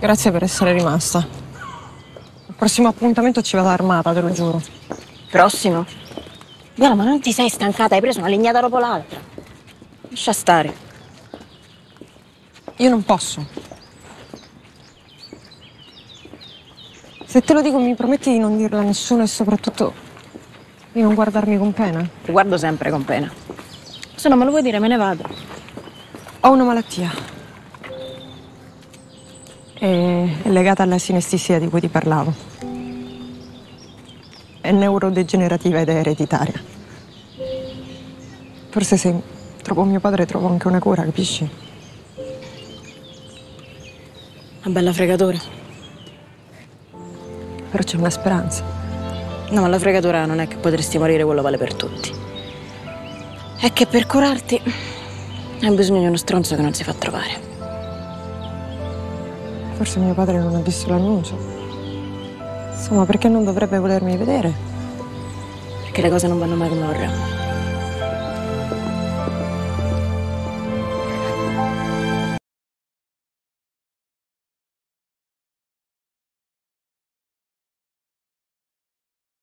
Grazie per essere rimasta. Al prossimo appuntamento ci vado armata, te lo giuro. Prossimo? Viola, ma non ti sei stancata? Hai preso una legnata dopo l'altra. Lascia stare. Io non posso. Se te lo dico mi prometti di non dirlo a nessuno e soprattutto di non guardarmi con pena? Ti guardo sempre con pena. Se non me lo vuoi dire, me ne vado. Ho una malattia. È legata alla sinestesia di cui ti parlavo. È neurodegenerativa ed è ereditaria. Forse se trovo mio padre trovo anche una cura, capisci? Una bella fregatura. Però c'è una speranza. No, ma la fregatura non è che potresti morire, quello vale per tutti. È che per curarti hai bisogno di uno stronzo che non si fa trovare. Forse mio padre non ha visto l'annuncio. Insomma, perché non dovrebbe volermi vedere? Perché le cose non vanno mai come vorremmo.